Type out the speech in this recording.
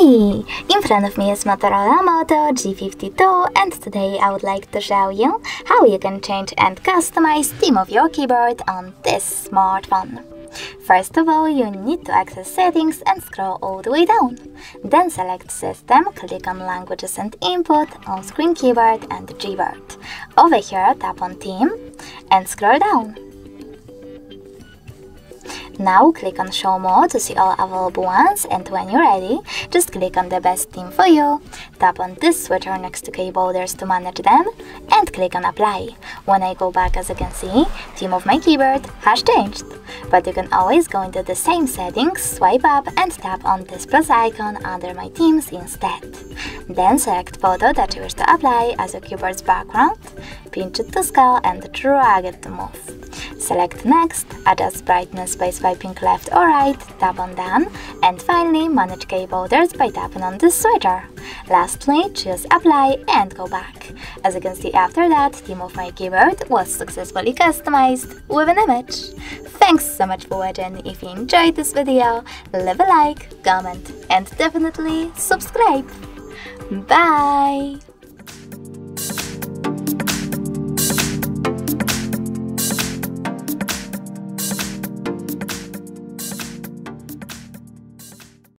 Hi! In front of me is Motorola Moto G52 and today I would like to show you how you can change and customize theme of your keyboard on this smartphone. First of all, you need to access settings and scroll all the way down. Then select system, click on languages and input, on screen keyboard and Gboard. Over here tap on theme and scroll down. Now click on show more to see all available ones and when you're ready, just click on the best theme for you, tap on this switcher next to key borders to manage them and click on apply. When I go back as you can see, theme of my keyboard has changed. But you can always go into the same settings, swipe up and tap on this plus icon under my themes instead. Then select photo that you wish to apply as your keyboard's background, pinch it to scale and drag it to move. Select Next, adjust brightness by swiping left or right, tap on Done, and finally manage key keyboarders by tapping on the switcher. Lastly, choose Apply and go back. As you can see after that, theme of my keyboard was successfully customized with an image. Thanks so much for watching, if you enjoyed this video, leave a like, comment and definitely subscribe. Bye!